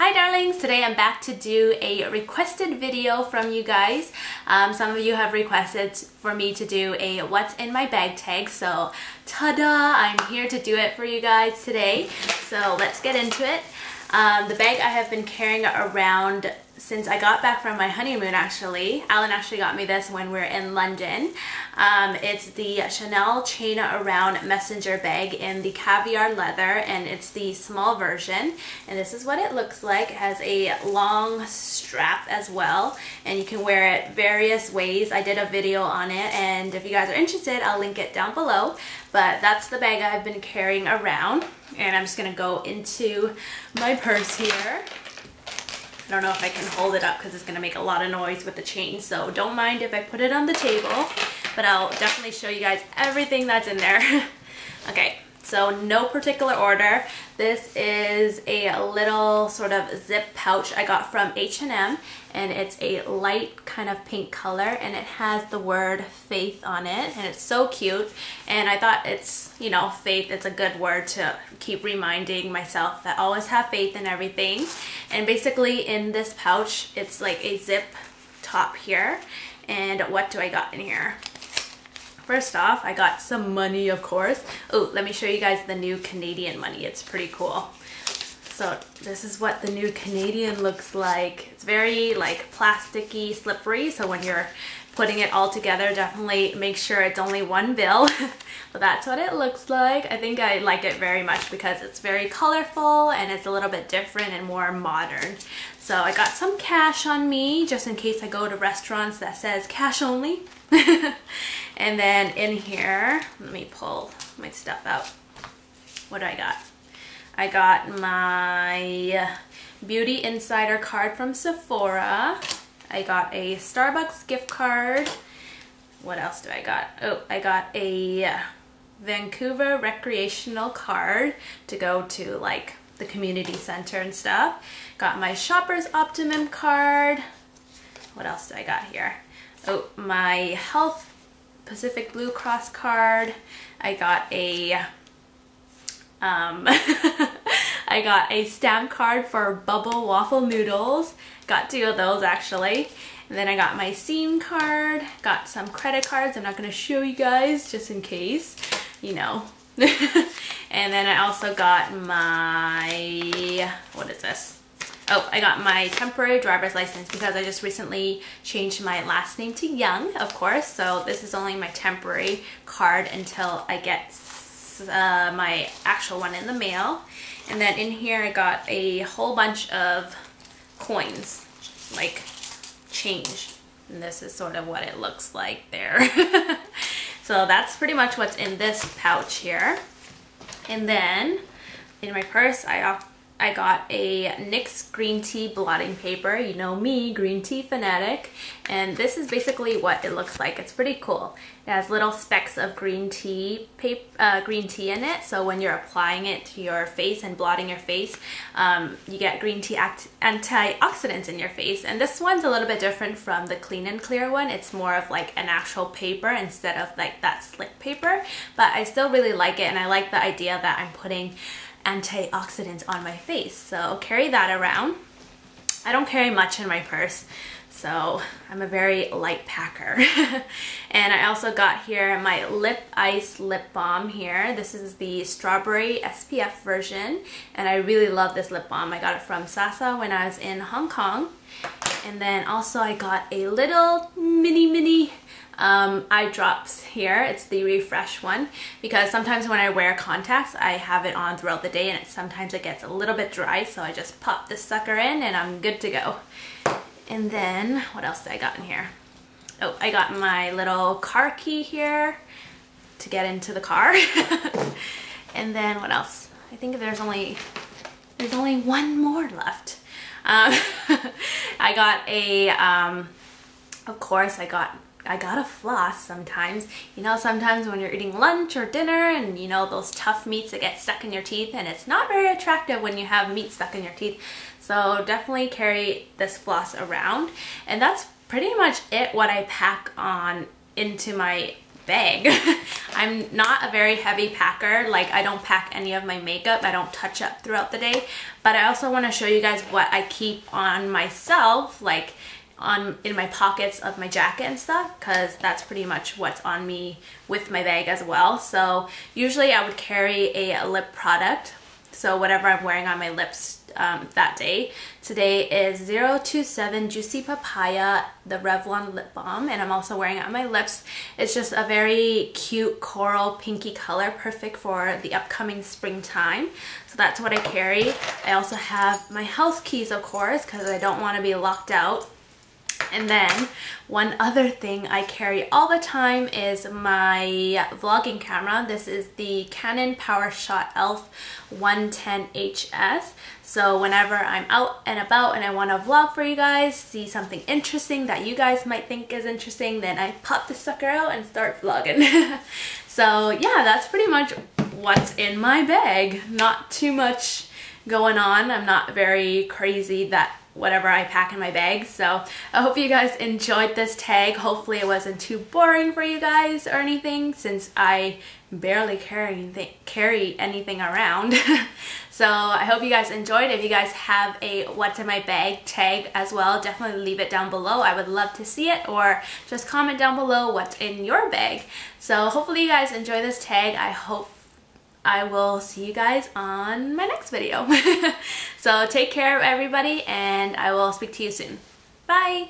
Hi darlings, today I'm back to do a requested video from you guys. Um, some of you have requested for me to do a what's in my bag tag, so ta-da, I'm here to do it for you guys today. So let's get into it. Um, the bag I have been carrying around since I got back from my honeymoon actually. Alan actually got me this when we are in London. Um, it's the Chanel Chain Around Messenger bag in the caviar leather and it's the small version and this is what it looks like. It has a long strap as well and you can wear it various ways. I did a video on it and if you guys are interested I'll link it down below but that's the bag I've been carrying around and I'm just gonna go into my purse here I don't know if I can hold it up because it's going to make a lot of noise with the chain. So don't mind if I put it on the table, but I'll definitely show you guys everything that's in there. okay, so no particular order. This is a little sort of zip pouch I got from H&M and it's a light kind of pink color and it has the word faith on it and it's so cute and I thought it's, you know, faith, it's a good word to keep reminding myself that I always have faith in everything. And basically in this pouch, it's like a zip top here. And what do I got in here? First off, I got some money, of course. Oh, let me show you guys the new Canadian money. It's pretty cool. So this is what the new Canadian looks like. It's very like plasticky, slippery. So when you're putting it all together, definitely make sure it's only one bill. but that's what it looks like. I think I like it very much because it's very colorful and it's a little bit different and more modern. So I got some cash on me just in case I go to restaurants that says cash only. and then in here, let me pull my stuff out. What do I got? I got my Beauty Insider card from Sephora. I got a Starbucks gift card. What else do I got? Oh, I got a Vancouver recreational card to go to like the community center and stuff. Got my Shoppers Optimum card. What else do I got here? oh, my Health Pacific Blue Cross card. I got a, um, I got a stamp card for Bubble Waffle Noodles. Got two of those actually. And then I got my scene card, got some credit cards. I'm not gonna show you guys just in case, you know. and then I also got my, what is this? Oh, I got my temporary driver's license because I just recently changed my last name to Young, of course. So this is only my temporary card until I get uh, my actual one in the mail. And then in here I got a whole bunch of coins, like change. And this is sort of what it looks like there. so that's pretty much what's in this pouch here. And then in my purse, I I got a NYX green tea blotting paper. You know me, green tea fanatic. And this is basically what it looks like. It's pretty cool. It has little specks of green tea paper, uh, green tea in it. So when you're applying it to your face and blotting your face, um, you get green tea antioxidants in your face. And this one's a little bit different from the clean and clear one. It's more of like an actual paper instead of like that slick paper. But I still really like it and I like the idea that I'm putting antioxidants on my face. So carry that around. I don't carry much in my purse, so I'm a very light packer. and I also got here my Lip Ice Lip Balm here. This is the Strawberry SPF version, and I really love this lip balm. I got it from Sasa when I was in Hong Kong. And then also I got a little mini mini um, eye drops here. It's the Refresh one because sometimes when I wear contacts, I have it on throughout the day and it, sometimes it gets a little bit dry. So I just pop this sucker in and I'm good to go. And then what else did I got in here? Oh, I got my little car key here to get into the car. and then what else? I think there's only, there's only one more left. Um, I got a, um, of course I got I gotta floss sometimes. You know, sometimes when you're eating lunch or dinner and you know, those tough meats that get stuck in your teeth and it's not very attractive when you have meat stuck in your teeth. So definitely carry this floss around. And that's pretty much it what I pack on into my bag. I'm not a very heavy packer. Like I don't pack any of my makeup. I don't touch up throughout the day. But I also want to show you guys what I keep on myself. Like on in my pockets of my jacket and stuff because that's pretty much what's on me with my bag as well. So usually I would carry a lip product. So whatever I'm wearing on my lips um, that day. Today is 027 Juicy Papaya, the Revlon Lip Balm, and I'm also wearing it on my lips. It's just a very cute coral pinky color, perfect for the upcoming springtime. So that's what I carry. I also have my house keys, of course, because I don't want to be locked out and then one other thing I carry all the time is my vlogging camera. This is the Canon PowerShot ELPH 110HS. So whenever I'm out and about and I want to vlog for you guys, see something interesting that you guys might think is interesting, then I pop the sucker out and start vlogging. so yeah, that's pretty much what's in my bag. Not too much going on. I'm not very crazy that whatever I pack in my bag. So I hope you guys enjoyed this tag. Hopefully it wasn't too boring for you guys or anything since I barely carry anything, carry anything around. so I hope you guys enjoyed. If you guys have a what's in my bag tag as well, definitely leave it down below. I would love to see it or just comment down below what's in your bag. So hopefully you guys enjoy this tag. I hope I will see you guys on my next video. so take care of everybody and I will speak to you soon. Bye!